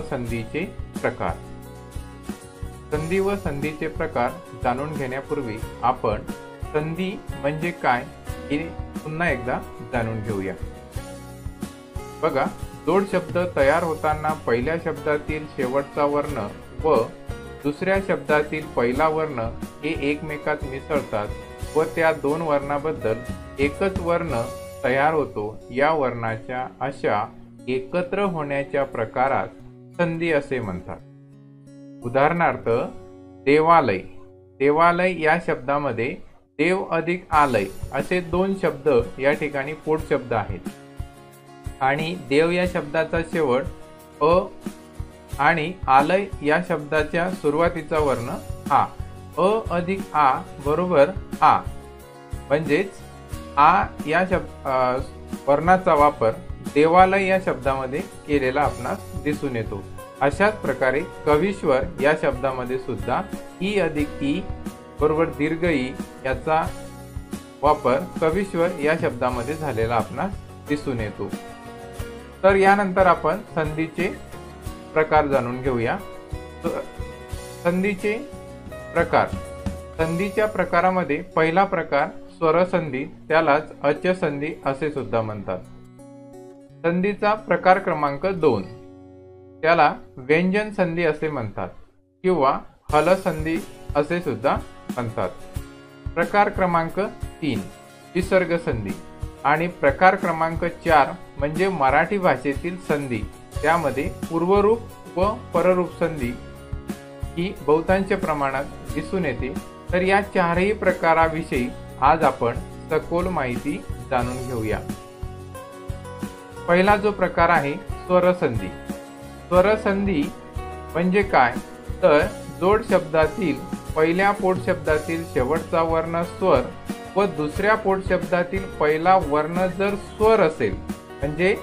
संधीचे प्रकार. संधी व संधीचे प्रकार जाणून घेण्यापूर्वी आपण संधी म्हणजे काय हे पुन्हा एकदा जाणून घेऊया. बघा जोड शब्द तयार होताना पहिल्या शब्दातील शेवटचा वर्ण व दुसऱ्या शब्दातील पहिला वर्ण हे एकमेकात मिसळतात व त्या दोन वर्णाबद्दल एकच वर्ण तयार होतो. या वर्णाच्या अशा एकत्र होण्याच्या प्रकारात संधी असे म्हणतात. उदाहरणार्थ देवालय. देवालय या शब्दामध्ये देव अधिक आलय असे दोन शब्द या ठिकाणी पोट शब्द आहेत. आणि देव या शब्दाचा शेवट अ आणि आलय या शब्दाच्या सुरुवातीचा वर्ण आ. अ अधिक आ बरोबर आ. म्हणजेच आ या शब्द वर्णाचा वापर देवालय या शब्दामध्ये केलेला आपणास दिसून येतो. अशाच प्रकारे कवीश्वर या शब्दामध्ये सुद्धा ई अधिक ई बरोबर दीर्घ ई याचा वापर कवीश्वर या शब्दामध्ये झालेला आपणास दिसून येतो. तर यानंतर आपण संधीचे प्रकार जाणून घेऊया. संधीचे प्रकार. संधीच्या प्रकारामध्ये पहिला प्रकार स्वरसंधी त्यालाच अच संधी असे सुद्धा म्हणतात. संधीचा प्रकार क्रमांक दोन. त्याला व्यंजन संधी असे म्हणतात किंवा हलसंधी असे सुद्धा म्हणतात. प्रकार क्रमांक तीन विसर्ग संधी. आणि प्रकार क्रमांक चार म्हणजे मराठी भाषेतील संधी. त्यामध्ये पूर्वरूप व पररूप संधी ही बहुतांश प्रमाणात दिसून येते. तर या चारही प्रकाराविषयी आज आपण सखोल माहिती जाणून घेऊया. पहिला जो प्रकार आहे स्वरसंधी. स्वरसंधी म्हणजे काय? तर जोड शब्दातील पहिल्या पोट शब्दातील शेवटचा वर्ण स्वर व दुसऱ्या पोट शब्दातील पहिला वर्ण जर स्वर असेल म्हणजे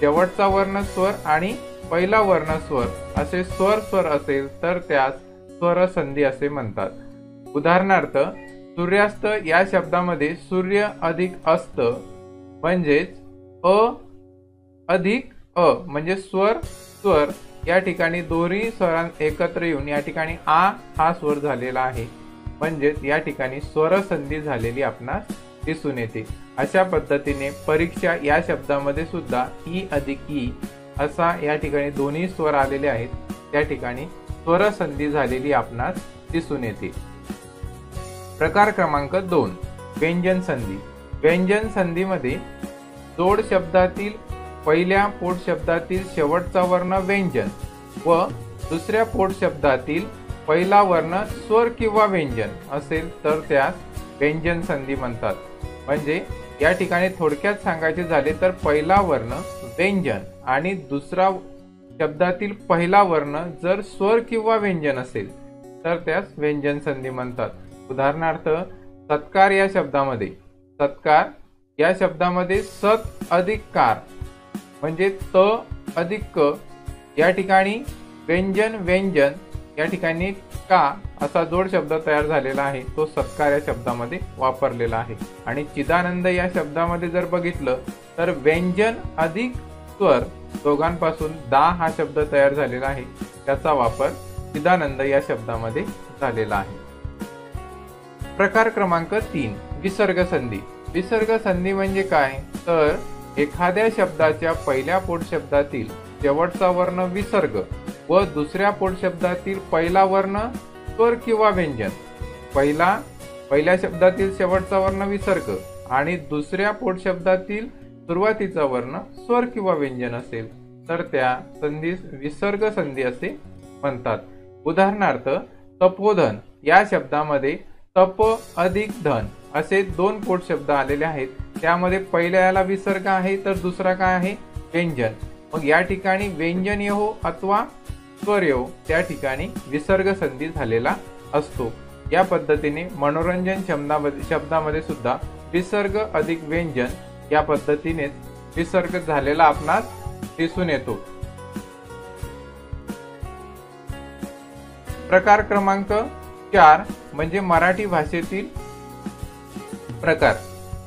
शेवटचा वर्ण स्वर आणि पहिला वर्ण स्वर असे स्वर स्वर असेल तर त्यास स्वरसंधी असे म्हणतात. उदाहरणार्थ सूर्यास्त या शब्दामध्ये सूर्य अधिक अस्त म्हणजेच अ अधिक अ म्हणजे स्वर स्वर या ठिकाणी दोन्ही स्वरां एकत्र येऊन या ठिकाणी आ हा स्वर झालेला आहे. म्हणजेच या ठिकाणी स्वरसंधी झालेली आपणास दिसून येते. अशा पद्धतीने परीक्षा या शब्दामध्ये सुद्धा ई अधिक ई असा या ठिकाणी दोन्ही स्वर आलेले आहेत. त्या ठिकाणी स्वरसंधी झालेली आपणास दिसून येते. प्रकार क्रमांक दोन. व्यंजन संधी व्यंजन संधीमध्ये जोड शब्दातील पहिल्या पोट शब्दातील शेवटचा वर्ण व्यंजन व दुसऱ्या पोट शब्दातील पहिला वर्ण स्वर किंवा व्यंजन असेल तर त्यास व्यंजन संधी म्हणतात. म्हणजे या ठिकाणी थोडक्यात सांगायचे झाले तर पहिला वर्ण व्यंजन आणि दुसरा शब्दातील पहिला वर्ण जर स्वर किंवा व्यंजन असेल तर त्यास व्यंजन संधी म्हणतात. उदाहरणार्थ सत्कार या शब्दामध्ये. सत्कार या शब्दामध्ये सत अधिक कार म्हणजे त अधिक क. या ठिकाणी व्यंजन व्यंजन. या ठिकाणी का असा जोड शब्द तयार झालेला आहे. तो सत्कार या शब्दामध्ये वापरलेला आहे. आणि चिदानंद या शब्दामध्ये जर बघितलं तर व्यंजन अधिक स्वर दोघांपासून दा हा शब्द तयार झालेला आहे. त्याचा वापर चिदानंद या शब्दामध्ये झालेला आहे. प्रकार क्रमांक तीन. विसर्ग संधी. विसर्ग संधी म्हणजे काय? तर एखाद्या शब्दाच्या पहिल्या पोट शब्दातील शेवटचा वर्ण विसर्ग व दुसऱ्या पोट शब्दातील पहिला वर्ण स्वर किंवा व्यंजन. पहिला पहिल्या शब्दातील शेवटचा वर्ण विसर्ग आणि दुसऱ्या पोट शब्दातील सुरुवातीचा वर्ण स्वर किंवा व्यंजन असेल. तर त्या संधीस विसर्ग संधी असे म्हणतात. उदाहरणार्थ तपोधन या शब्दामध्ये तप अधिक धन असे दोन पोट शब्द आलेले आहेत. त्यामध्ये पहिल्या याला विसर्ग आहे तर दुसरा काय आहे? व्यंजन. मग या ठिकाणी व्यंजन येहो अथवा स्वर येहो त्या ठिकाणी विसर्ग संधी झालेला असतो. या पद्धतीने मनोरंजन शब्दामध्ये शब्दामध्ये सुद्धा विसर्ग अधिक व्यंजन या पद्धतीनेच विसर्ग झालेला आपणास दिसून येतो. प्रकार क्रमांक चार म्हणजे मराठी भाषेतील प्रकार.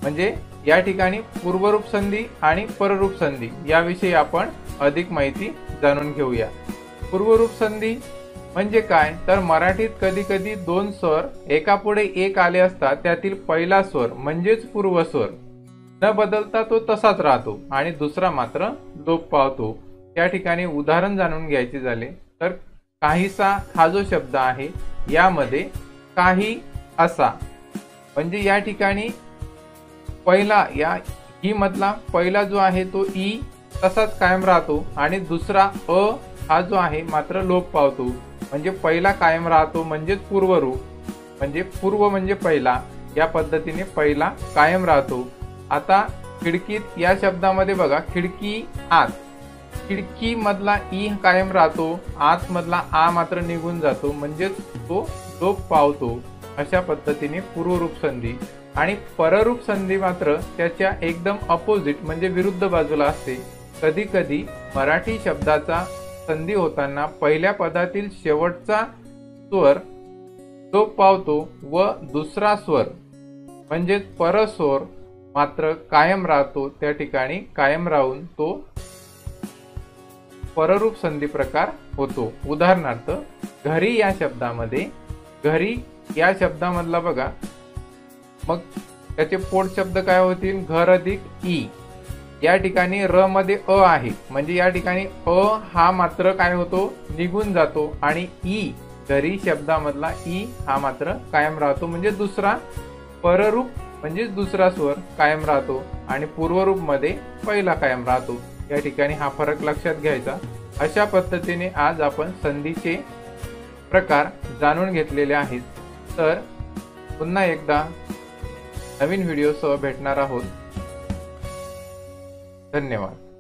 म्हणजे या ठिकाणी पूर्वरूप संधी आणि पररूप संधी याविषयी आपण अधिक माहिती जाणून घेऊया. पूर्वरूप संधी म्हणजे काय? तर मराठीत कधी कधी दोन स्वर एकापुढे एक आले असता त्यातील पहिला स्वर म्हणजेच पूर्वस्वर न बदलता तो तसाच राहतो आणि दुसरा मात्र लोप पावतो. या ठिकाणी उदाहरण जाणून घ्यायचे झाले तर काहीसा हा जो शब्द आहे यामध्ये काही असा. म्हणजे या ठिकाणी पहिला या ही मधला पहिला जो आहे तो ई तसाच कायम राहतो आणि दुसरा अ हा जो आहे मात्र लोप पावतो. म्हणजे पहिला कायम राहतो म्हणजेच पूर्वरूप म्हणजे पूर्व म्हणजे पहिला. या पद्धतीने पहिला कायम राहतो. आता खिडकीत या शब्दामध्ये बघा खिडकी आत. खिडकी मधला ई कायम राहतो आत मधला आ मात्र निघून जातो. म्हणजेच तो लोप पावतो. अशा पद्धतीने पूर्वरूप संधी आणि पररूप संधी मात्र त्याच्या एकदम अपोजिट म्हणजे विरुद्ध बाजूला असते. कधी कधी मराठी शब्दाचा संधी होताना पहिल्या पदातील शेवटचा स्वर तो पावतो व दुसरा स्वर म्हणजेच परस्वर मात्र कायम राहतो त्या ठिकाणी कायम राहून तो पररूप संधी प्रकार होतो. उदाहरणार्थ घरी या शब्दामध्ये घरी या शब्दामधला बघा. मग त्याचे पोट शब्द काय होतील? घर अधिक ई. या ठिकाणी र मध्ये अ आहे. म्हणजे या ठिकाणी अ हा मात्र काय होतो? निघून जातो. आणि ई घरी शब्दामधला ई हा मात्र कायम राहतो. म्हणजे दुसरा पररूप म्हणजेच दुसरा स्वर कायम राहतो. आणि पूर्वरूपमध्ये पहिला कायम राहतो. या ठिकाणी हा फरक लक्षात घ्यायचा. अशा पद्धतीने आज आपण संधीचे प्रकार जाणून घेतलेले आहेत. तर पुन्हा एकदा नवीन व्हिडिओसह भेटणार आहोत. धन्यवाद.